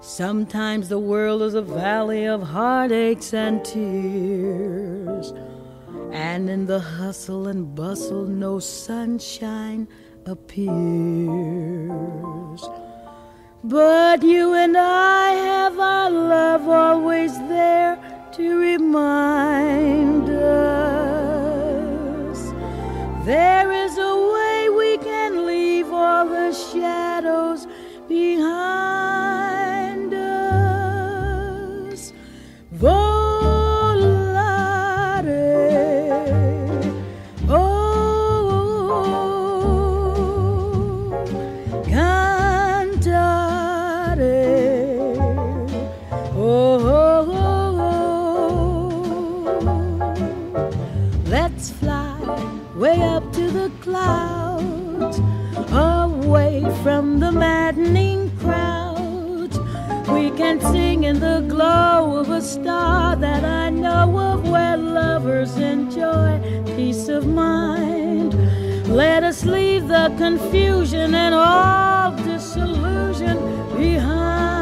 Sometimes the world is a valley of heartaches and tears. And in the hustle and bustle, no sunshine appears. But you and I have our love always there to remind us. There is a way we can leave all the shadows behind way up to the clouds, away from the maddening crowd. We can sing in the glow of a star that I know of where lovers enjoy peace of mind. Let us leave the confusion and all disillusion behind.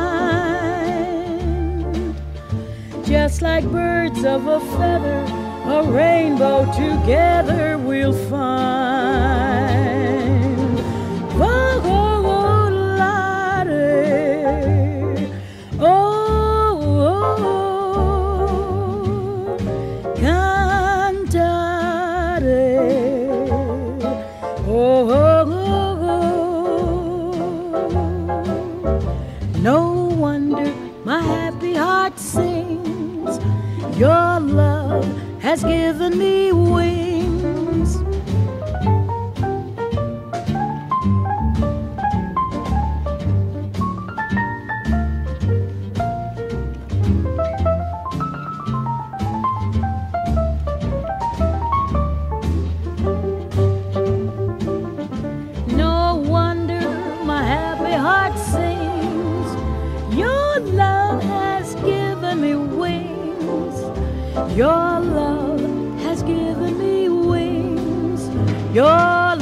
Just like birds of a feather, a rainbow together we'll find. Volare. Oh, oh, cantare. Oh, oh, oh. No wonder my happy heart sings. Your love has given me wings. Your love has given me wings. Your